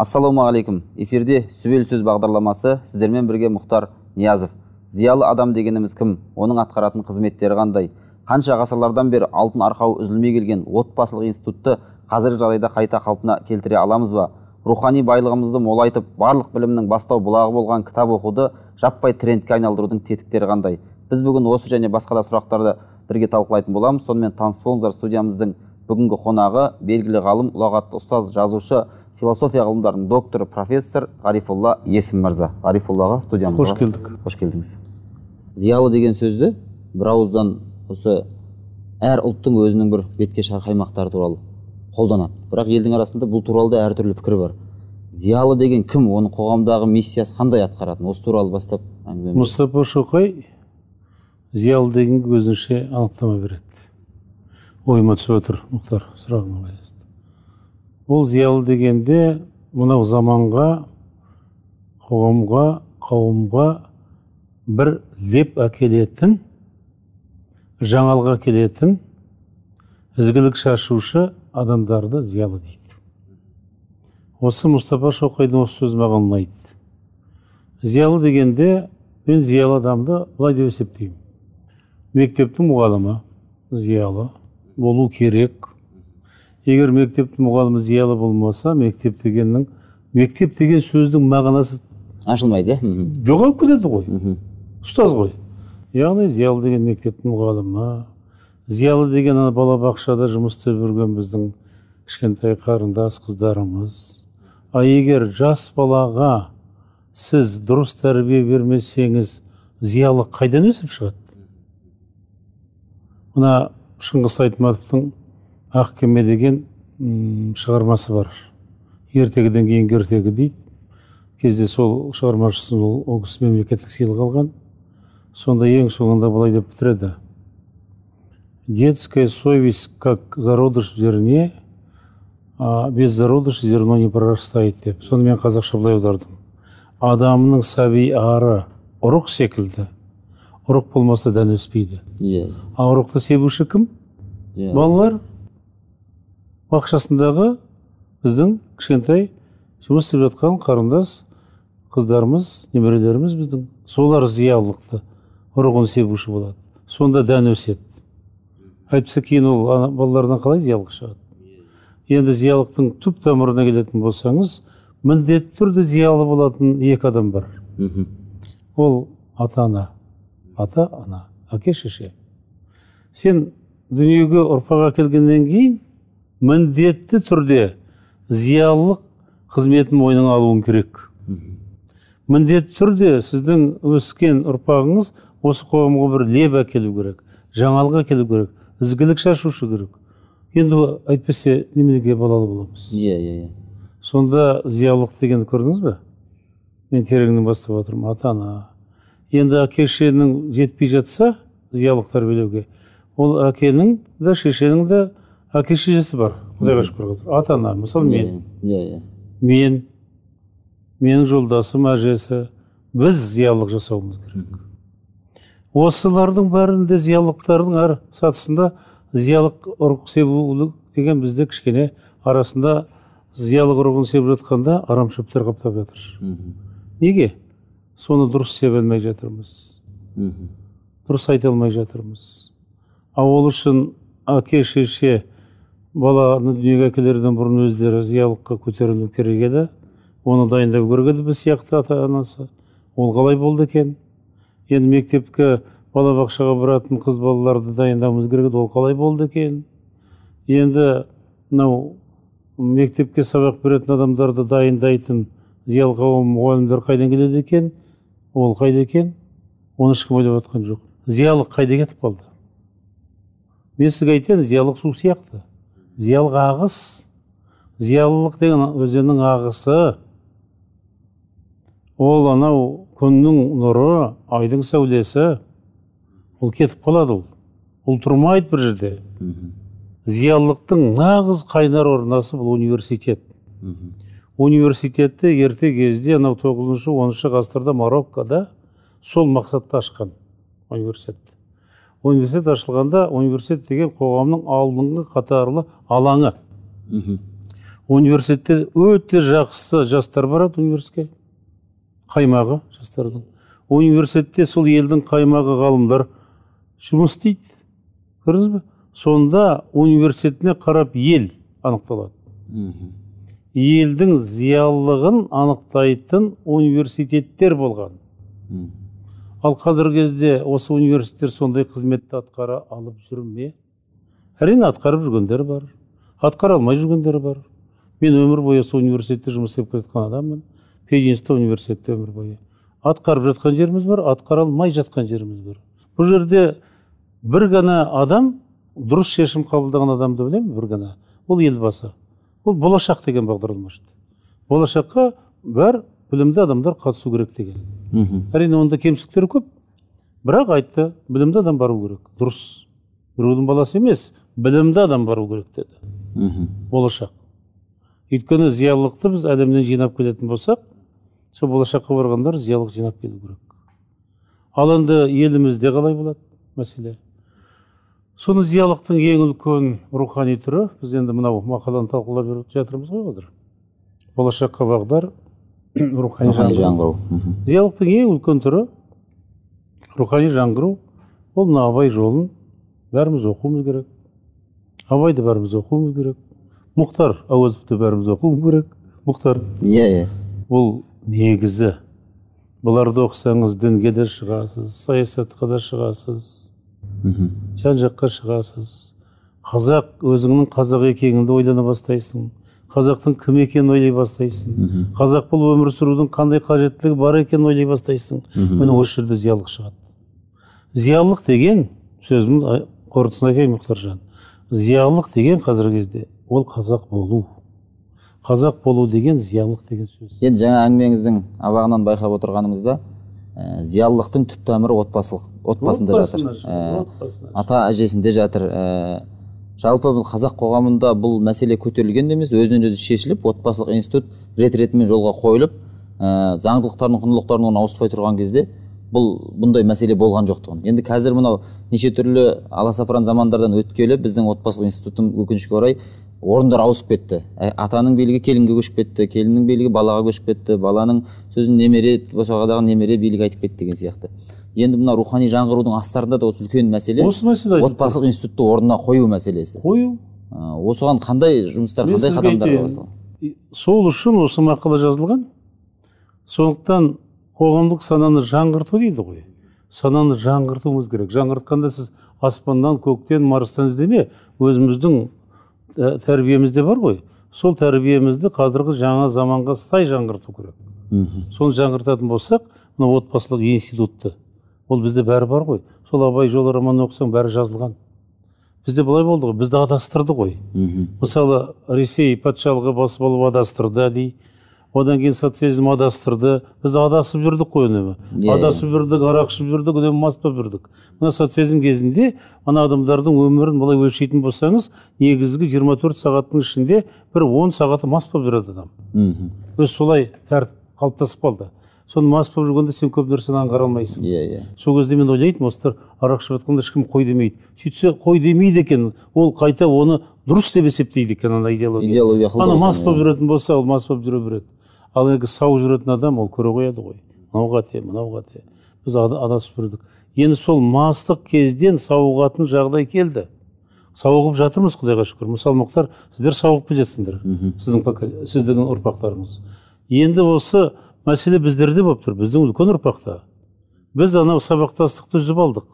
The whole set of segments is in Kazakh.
ассалаумағалейкум. Эфирде сүбел сөз бағдарламасы сіздермен бірге мұхтар ниязов. Зиялы адам дегеніміз кім? Оның атқаратын қызметтері қандай? Қанша ғасырлардан бері алтын арқауы үзілмей келген отбасылық институтты қазіргі жағдайда қайта қалпына келтіре аламыз ба? Рухани байлығымызды молайтып барлық білімнің бастау бұлағы болған кітап оқуды жаппай трендке айналдырудың тетіктері қандай? Біз бүгін осы және басқа да сұрақтарды бірге талқылайтын боламыз. Сонымен таныс болыңыздар. Студиямыздың бүгінгі қонағы белгілі ғалым ұлағатты ұстаз жазушы философия ғылымдарының докторы профессор ғарифолла есім мырза. Ғарифоллаға студиямызға қош келдік. Қош келдіңіз. Зиялы деген сөзді бір ауыздан осы әр ұлттың өзінің бір бетке шығар қаймақтары туралы қолданады. Бірақ елдің арасында бұл туралы да әртүрлі пікір бар. Зиялы деген кім? Оның қоғамдағы миссиясы қандай атқаратын? Осы туралы бастап әңгімеміз. Мұстапа шоқай зиялы дегенге өзінше анықтама береді. Ойыма түсіп отыр мұхтар сұрағыңа байланысты. Ол зиялы дегенде мынау заманға қоғамға қауымға бір леп әкелетін жаңалық әкелетін ізгілік шашушы адамдарды зиялы дейді. Осы мұстапа шоқайдың осы сөзі маған ұнайды. Зиялы дегенде мен зиялы адамды былай деп есептеймін. Мектептің мұғалімі зиялы болу керек. Егер мектептің мұғалімі зиялы болмаса мектеп дегеннің мектеп деген сөздің мағынасы ашылмайды иә? Жоғалып кетеді ғой. Ұстаз ғой. Яғни зиялы деген мектептің мұғалімі зиялы деген ана балабақшада жұмыс істеп жүрген біздің кішкентай қарындас қыздарымыз. А егер жас балаға сіз дұрыс тәрбие бермесеңіз зиялы қайдан өсіп шығады? Мына шыңғыс айтматовтың ақ кеме деген шығармасы бар. Ертегіден кейінгі ертегі дейді. Кезде сол шығармашысы ол, ол кісі мемлекеттік сыйлық алған. Сонда ең соңында былай деп бітіреді. Детская совесть как зародыш в зерне а без зародыша зерно не прорастает деп. Соны мен қазақша былай аудардым. Адамның сәби ары ұрық секілді ұрық болмаса дән өспейді иә. А ұрықты себуші кім? Иә. Балалар бақшасындағы біздің кішкентай жұмыс істеп жатқан қарындас қыздарымыз немерелеріміз біздің. Солар зиялылықты ұрығын себуші болады. Сонда дән өседі. Әйтпесе кейін ол ана балалардан қалай зиялылық шығады? Енді зиялылықтың түп тамырына келетін болсаңыз міндетті түрде зиялы болатын екі адам бар. Ол ата ана ата ана әке шеше сен дүниеге ұрпақ әкелгеннен кейін міндетті түрде зиялылық қызметін мойныңа алуың керек. Міндетті түрде сіздің өскен ұрпағыңыз осы қоғамға бір леп әкелу керек жаңалық әкелу керек ізгілік шашушы керек. Енді әйтпесе неменеге балалы боламыз? Иә иә иә. Сонда зиялылық дегенді көрдіңіз бе? Мен тереңнен бастап отырмын ата ана енді әке шешенің жетпей жатса зиялылық тәрбиелеуге ол әкенің де шешенің де әке шешесі бар? Құдайға шүкір қазір ата ана мысалы мен. иә иә. Мен. Менің жолдасым әжесі. Біз зиялылық жасауымыз керек. Осылардың бәрінде зиялылықтардың әр сатысында зиялық ұрық себу деген бізде кішкене арасында зиялы ұрығын себіп жатқанда арамшөптер қаптап жатыр. Неге? Соны дұрыс себе алмай жатырмыз. Дұрыс айта алмай жатырмыз. А ол үшін әке шеше баланы дүниеге әкелерден бұрын өздері зиялылыққа көтерілу керек еді. Оны дайындау керек еді біз сияқты ата анасы ол қалай болды екен? Енді мектепке балабақшаға баратын қыз балаларды дайындауымыз керек еді ол қалай болды екен? Енді мынау мектепке сабақ беретін адамдарды дайындайтын зиялы қауым мұғалімдер қайдан келеді екен? Ол қайда екен? Оны ешкім ойлап жатқан жоқ. Зиялылық қайда кетіп қалды? Мен сізге айтайын зиялылық су сияқты. Зиялық ағыс зиялылық деген өзеннің ағысы. Ол анау күннің нұры айдың сәулесі. Ол кетіп қалады ол. Ол тұрмайды бір жерде. Зиялылықтың нағыз қайнар орнасы бұл университет. Университетті ерте кезде анау тоғызыншы оныншы ғасырда мароккода сол мақсатта ашқан университет. Университет ашылғанда университет деген қоғамның алдыңғы қатарлы алаңы. Мхм. университетте өте жақсы жастар барады университетке. Қаймағы жастардың. Университетте сол елдің қаймағы ғалымдар жұмыс істейді. Көрдіңіз бе? Сонда университетіне қарап ел анықталады. Мхм. Елдің зиялылығын анықтайтын университеттер болған. Ал қазіргі кезде осы университеттер сондай қызметті атқара алып жүр ме? Әрине атқарып жүргендер бар атқара алмай жүргендер бар. Мен өмір бойы осы университетте жұмыс істеп келе жатқан адаммын. Пединститут университетте өмір бойы. Атқарып жатқан жеріміз бар атқара алмай жатқан жеріміз бар. Бұл жерде бір ғана адам дұрыс шешім қабылдаған адамды білемін бір ғана. Ол елбасы. Ол болашақ деген бағдарлама болашаққа бар білімді адамдар қатысу керек деген. Мхм. әрине онда кемшіліктері көп. Бірақ айтты білімді адам бару керек. Дұрыс. Біреудің баласы емес білімді адам бару керек деді. Мхм. Болашақ. Өйткені зиялылықты біз әлемнен жинап келетін болсақ сол болашаққа барғандар зиялылық жинап келу керек. Ал енді елімізде қалай болады мәселе? Соны зиялылықтың ең үлкен рухани түрі біз енді мынау мақаланы талқылап жатырмыз ғой қазір. Болашаққа бағдар рухани жаңғыру. зиялылықтың ең үлкен түрі рухани жаңғыру. Ол мына абай жолын бәріміз оқуымыз керек. Абайды бәріміз оқуымыз керек. Мұхтар әуезовті бәріміз оқуымыз керек. Мұхтар. Иә иә. Бұл негізі. Бұларды оқысаңыз дінге де шығасыз саясатқа да шығасыз. Мхм. жан жаққа шығасыз. Қазақ өзіңнің қазақ екеніңді ойлана бастайсың. Қазақтың кім екенін ойлай бастайсың. Қазақ болып өмір сүрудің қандай қажеттілігі бар екенін ойлай бастайсың. Міне осы жерде зиялылық шығады. Зиялылық деген сөзімнің қорытындысын айтайын мұхтаржан зиялылық деген қазіргі кезде ол қазақ болу. Қазақ болу деген зиялылық деген сөз. Енді жаңа әңгімеңіздің абағынан байқап отырғанымызда ә, зиялылықтың түп тамыры отбасылық отбасында жатыр. Ә, ата әжесінде жатыр. Ә, жалпы бұл қазақ қоғамында бұл мәселе көтерілген де емес өзінен өзі шешіліп отбасылық институт рет ретімен жолға қойылып ә, заңдылықтардың құндылықтарынан ауыспай тұрған кезде бұл бұндай мәселе болған жоқтығын енді қазір мынау неше түрлі аласапыран замандардан өткелі біздің отбасылық институттың өкінішке орай орындар ауысып кетті. Ә, атаның билігі келінге көшіп кетті келіннің билігі балаға көшіп кетті баланың сөзін немере босағадағы немере билік айтып кетті деген сияқты. Енді мына рухани жаңғырудың астарында да осы үлкен мәселе. Осы мәселе отбасылық институтты орнына қою мәселесі. Қою? Ә, осыған қандай жұмыстар қандай қадамдар сол үшін осы мақала жазылған. Сондықтан қоғамдық сананы жаңғырту дейді ғой. Сананы жаңғыртуымыз керек. Жаңғыртқанда сіз аспаннан көктен марстан іздеме. Өзіміздің ә, тәрбиемізде бар ғой. Сол тәрбиемізді қазіргі жаңа заманға сай жаңғырту керек. Мхм. соны жаңғыртатын болсақ мына отбасылық институтты ол бізде бәрі бар ғой. Сол абай жолы романын оқысаң бәрі жазылған. Бізде былай болды ғой. Бізді адастырды ғой. Мысалы ресей патшалығы басып алып адастырды дей одан кейін социализм адастырды. Біз адасып жүрдік қой үнемі. Иә, адасып жүрдік арақ ішіп жүрдік үнемі мас болып жүрдік. Мына социализм кезінде ана адамдардың өмірін былай өлшейтін болсаңыз негізгі 24 сағаттың ішінде бір 10 сағаты мас болып жүреді адам. Мхм. өзі солай тәртіп қалыптасып қалды. Соны мас болып жүргенде сен көп нәрсені аңғара алмайсың иә иә. Сол кезде мен ойлайтынмын осылар арақ ішіп жатқанда ешкім қой демейді. Сөйтсе қой демейді екен ол қайта оны дұрыс деп есептейді екен ана идеология. Идеология ана мас болып иә. жүретін болса ол мас болып жүре береді. Ал егер сау жүретін адам ол көре қояды ғой. Мынау қате мынау қате біз ада- адасып жүрдік енді сол мастық кезден сауығатын жағдай келді. Сауығып жатырмыз құдайға шүкір. Мысалы мұхтар сіздер сауығып келе жатсыңдар сіздің сіздің ұрпақтарыңыз. Енді осы мәселе біздерде болып тұр біздің үлкен ұрпақта. Біз анау сабақтастықты үзіп алдық.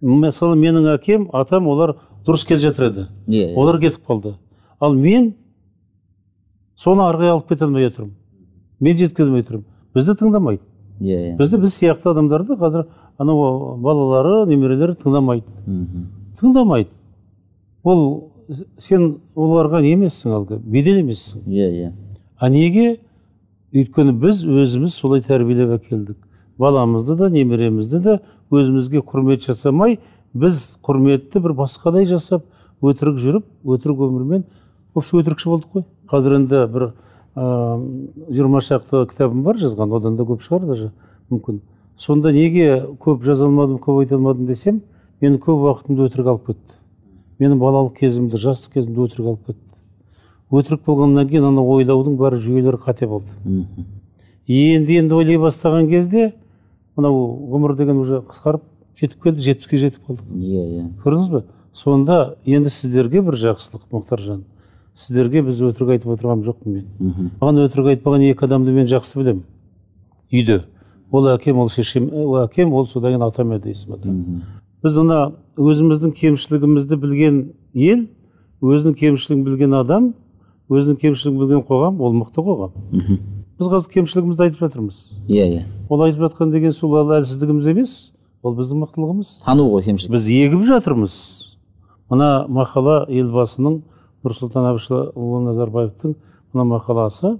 Мысалы менің әкем атам олар дұрыс келе жатыр еді. Иә иә. олар кетіп қалды. Ал мен соны ары қарай алып кете алмай отырмын. Мен жеткізе алмай тұрмын бізді тыңдамайды. Иә иә. Бізді біз сияқты адамдарды қазір анау балалары немерелері тыңдамайды. Мхм. тыңдамайды. Ол сен оларға не емессің әлгі? Бедел емессің. Иә иә. А неге өйткені біз өзіміз солай тәрбиелеп әкелдік. Баламызды да немеремізді де өзімізге құрмет жасамай біз құрметті бір басқадай жасап өтірік жүріп өтірік өмірмен вообще өтірікші болдық қой. Қазір енді бір жиырма шақты кітабым бар жазған одан да көп шығар даже мүмкін. Сонда неге көп жаза алмадым көп айта алмадым десем менің көп уақытымды өтірік алып кетті. Менің балалық кезімді жастық кезімді өтірік алып кетті. Өтірік болғаннан кейін ана ойлаудың бәрі жүйелері қате болды. Енді енді ойлай бастаған кезде мынау ғұмыр деген уже қысқарып жетіп келді жетпіске жетіп қалдық. Иә иә. Көрдіңіз ба сонда енді сіздерге бір жақсылық мұхтаржан сіздерге біз өтірік айтып отырғаным жоқпын мен. Маған өтірік айтпаған екі адамды мен жақсы білемін. Үйде ол әкем ол шешем ол әкем ол содан кейін атам еді есім ата біз мына өзіміздің кемшілігімізді білген ел өзінің кемшілігін білген адам өзінің кемшілігін білген қоғам ол мықты қоғам. Мхм. біз қазір кемшілігімізді айтып жатырмыз. Иә иә. Ол айтып жатқан деген сол әлсіздігіміз емес ол біздің мықтылығымыз. Тану ғой кемшілік. Біз егіп жатырмыз. Мына мақала елбасының нұрсұлтан әбішұлы назарбаевтың мына мақаласы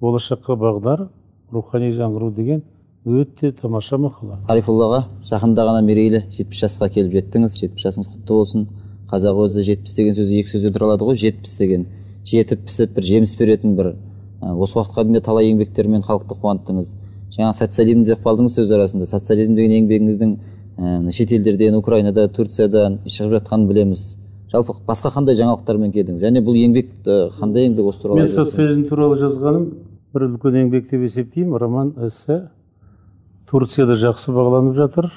болашаққа бағдар рухани жаңғыру деген өте тамаша мақала. Ғарифоллаға жақында ғана мерейлі жетпіс жасқа келіп жеттіңіз жетпіс жасыңыз құтты болсын. Қазақ өзі жетпіс деген сөзді екі сөзден тұрады ғой жетпіс деген. Жетіп пісіп бір жеміс беретін бір ә, осы уақытқа дейін де талай еңбектермен халықты қуанттыңыз. Жаңа социализм деп қалдыңыз сөз арасында. Социализм деген еңбегіңіздің ә, шетелдерден украинада турциядан шығып жатқанын білеміз. Жалпы басқа қандай жаңалықтармен келдіңіз? Және бұл еңбек қандай еңбек осы туралы мен социализм туралы жазғаным бір үлкен еңбек деп есептеймін. Роман эссе. Турцияда жақсы бағаланып жатыр.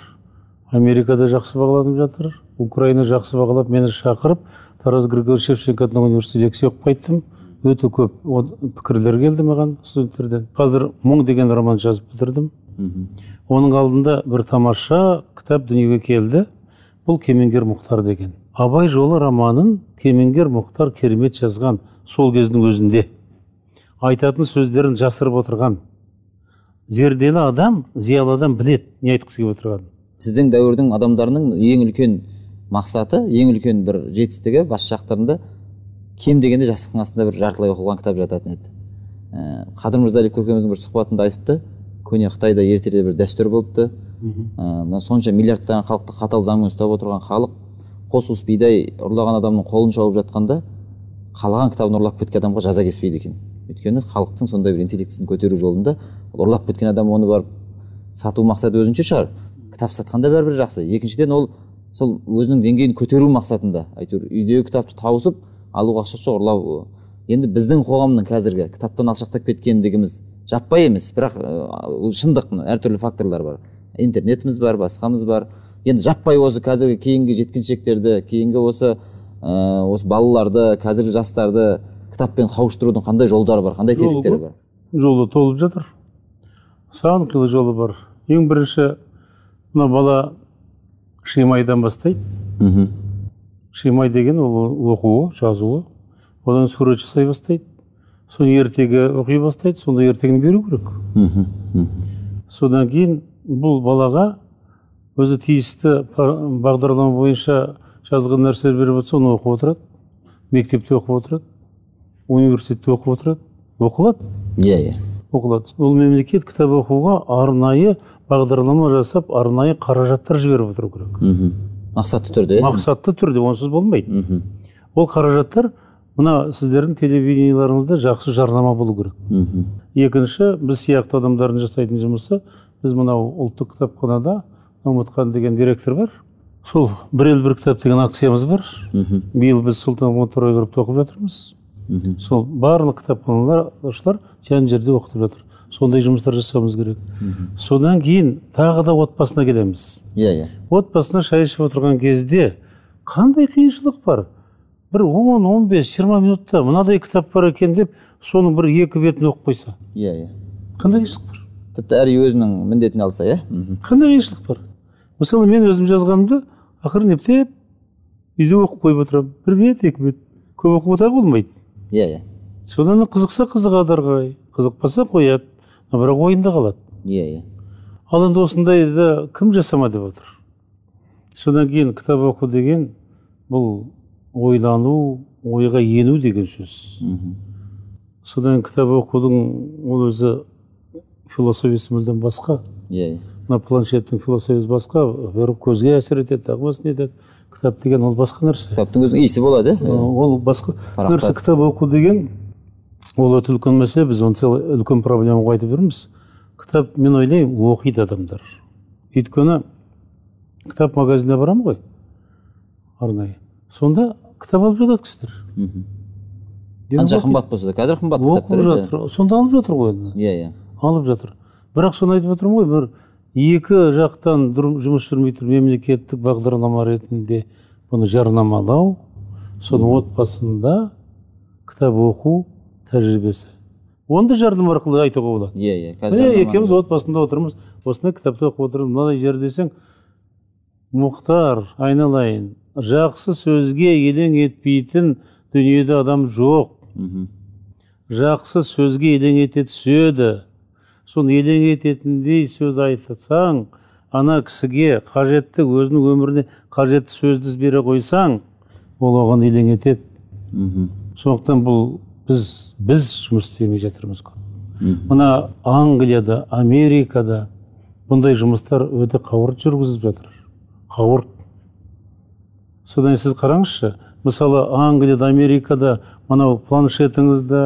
Америкада жақсы бағаланып жатыр. Украина жақсы бағалап мені шақырып тараз григорий шевченко университетте лекция оқып қайттым. Өте көп пікірлер келді маған студенттерден. Қазір мұң деген роман жазып бітірдім. Оның алдында бір тамаша кітап дүниеге келді. Бұл кемеңгер мұхтар деген. Абай жолы романын кемеңгер мұхтар керемет жазған сол кездің өзінде айтатын сөздерін жасырып отырған зерделі адам зиялы адам білет не айтқысы келіп отырғанын. Сіздің дәуірдің адамдарының ең үлкен мақсаты ең үлкен бір жетістігі бас жақтарында кем дегенде жастықтың астында бір жартылай оқылған кітап жататын еді. Ә, қадыр мырзалиев көкеміздің бір сұхбатында айтыпты көне қытайда ертеде бір дәстүр болыпты ә, мына сонша миллиардтаған халықты қатал заңмен ұстап отырған халық қос уыс бидай ұрлаған адамның қолын шауып жатқанда қалаған кітабын ұрлап кеткен адамға жаза кеспейді екен. Өйткені халықтың сондай бір интеллектісін көтеру жолында ол ұрлап кеткен адам оны барып сату мақсаты өзінше шығар. Кітап сатқанда бәрібір жақсы. Екіншіден ол сол өзінің деңгейін көтеру мақсатында әйтеуір үйдегі кітапты тауысып алуға ақша жоқ ұрлау. Енді біздің қоғамның қазіргі кітаптан алшақтап кеткендігіміз жаппай емес бірақ ол шындық әртүрлі факторлар бар. Интернетіміз бар басқамыз бар. Енді жаппай осы қазіргі кейінгі жеткіншектерді кейінгі осы ә, осы балаларды қазіргі жастарды кітаппен қауыштырудың қандай жолдары бар қандай тетіктері бар? Жолы толып жатыр. Сан қилы жолы бар. Ең бірінші мына бала шимайдан бастайды. Мхм. Шимай деген ол оқуы жазуы. Одан сурет жасай бастайды. Соны ертегі оқи бастайды сонда ертегіні беру керек. Содан кейін бұл балаға өзі тиісті бағдарлама бойынша жазған нәрселер беріп жатса оны оқып отырады. Мектепте оқып отырады. Университетте оқып отырады. Оқылады. Иә иә. Оқылады. Ол мемлекет кітап оқуға арнайы бағдарлама жасап арнайы қаражаттар жіберіп отыру керек. Мхм. Мақсатты түрде? Иә? мақсатты түрде онсыз болмайды. Мхм. Ол қаражаттар мына сіздердің телевидениеларыңызда жақсы жарнама болу керек. Мхм. Екінші біз сияқты адамдардың жасайтын жұмысы біз мынау ұлттық кітапханада үмітхан деген директор бар. Сол бір ел бір кітап деген акциямыз бар. Мхм. Биыл біз сұлтан группта оқып жатырмыз. Мхм. Сол барлық кітапханалар жан жерде оқытып жатыр. Сондай жұмыстар жасауымыз керек. Содан кейін тағы да отбасына келеміз. Иә иә. Отбасына шай ішіп отырған кезде қандай қиыншылық бар? Бір он он бес жиырма минутта мынадай кітап бар екен деп соның бір екі бетін оқып қойса. Иә иә. Қандай қиыншылық бар? Тіпті әр өзінің міндетін алса иә? Қандай қиыншылық бар? Мысалы мен өзім жазғанымды ақырын ептеп үйде оқып қойып отырамын. Бір бет екі бет. Көп оқып отыруға болмайды. Иә иә. Содан қызықса қызығады ары қарай қызықпаса қояды. Бірақ ойында қалады. Иә иә. Ал енді осындайды кім жасама деп отыр? Содан кейін кітап оқу деген бұл ойлану ойға ену деген сөз. Мхм. Содан кітап оқудың ол өзі философиясы мүлдем басқа. Иә иә. Мына планшеттің философиясы басқа. Бір көзге әсер етеді тағы басқа не етеді. Кітап деген ол басқа нәрсе. Кітаптың өзінің иісі болады иә? Ол басқа нәрсе кітап оқу деген ол өте үлкен мәселе. Біз оны үлкен проблема қылып айтып жүрміз кітап мен ойлаймын оқиды адамдар. Өйткені кітап магазиніне барамын ғой арнайы. Сонда кітап алып жатады кісілер. Қанша қымбат болса да қазір қымбат оқып жатыр. Сонда алып жатыр ғой енді иә иә. Алып жатыр. Бірақ соны айтып отырмын ғой бір екі жақтан жұмыс жүрмей тұр мемлекеттік бағдарлама ретінде бұны жарнамалау соның отбасында кітап оқу тәжірибесі. Оны да жарнама арқылы айтуға болады. Иә иә міне екеуміз отбасында отырмыз осындай кітапты оқып отырмыз. Мынадай жер десең мұхтар айналайын жақсы сөзге елең етпейтін дүниеде адам жоқ. Жақсы сөзге елең ете түседі. Соны елең ететіндей сөз айтсаң ана кісіге қажетті өзінің өміріне қажетті сөзді бере қойсаң ол оған елең етеді. Мхм. Сондықтан бұл біз біз жұмыс істемей жатырмыз көп мына англияда америкада бұндай жұмыстар өте қауырт жүргізіп жатыр. Қауырт. Содан сіз қараңызшы мысалы англияда америкада мынау планшетіңізді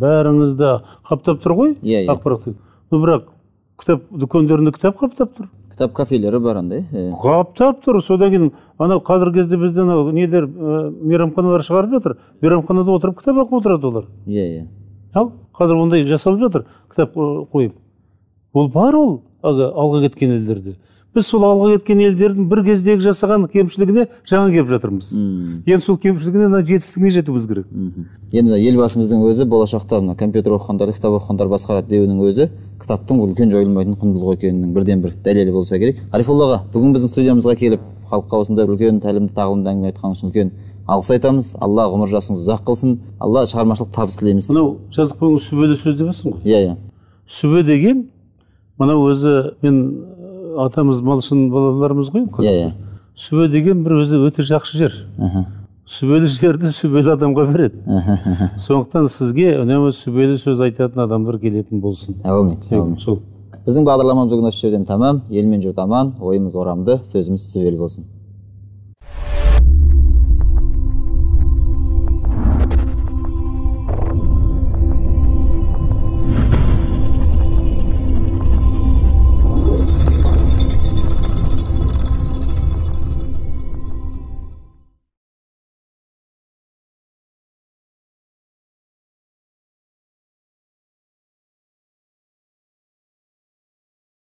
бәріңізді қаптап тұр ғой Иә, иә. ақпарат ну бірақ кітап дүкендерінде кітап қаптап тұр. Кітап кафелері бар андай иә қаптап тұр. Содан кейін анау қазіргі кезде бізде анау нелер ә, мейрамханалар шығарып жатыр. Мейрамханада отырып кітап оқып отырады олар. Иә иә. Ал қазір ондай жасалып жатыр кітап қойып. Ол бар ол әлгі алға кеткен елдерде. Біз сол алға кеткен елдердің бір кездегі жасаған кемшілігіне жаңа келіп жатырмыз. Мм. енді сол кемшілігіне мына жетістігіне жетуіміз керек. Мхм. енді елбасымыздың өзі болашақта мына компьютер оқығандарды кітап оқығандар басқарады деуінің өзі кітаптың үлкен жойылмайтын құндылық екенінің бірден бір дәлелі болса керек. Арифолла аға бүгін біздің студиямызға келіп халыққа осындай үлкен тәлімді тағылымды әңгіме айтқан үшін үлкен алғыс айтамыз. Алла ғұмыр жасыңызды ұзақ қылсын. Алла шығармашылық табыс тілейміз. Мынау жазып қойған сүбелі сөз демесің ғой? Иә иә. Сүбе деген мынау өзі мен атамыз малшын балаларымыз ғой иә иә. Сүбе деген бір өзі өте жақсы жер. Сүбелі жерді сүбелі адамға береді. Сондықтан сізге үнемі сүбелі сөз айтатын адамдар келетін болсын. Әумин әумин. сол. Біздің бағдарламамыз бүгін осы жерден тамам. Ел мен жұрт аман ойымыз орамды сөзіміз сүбелі болсын.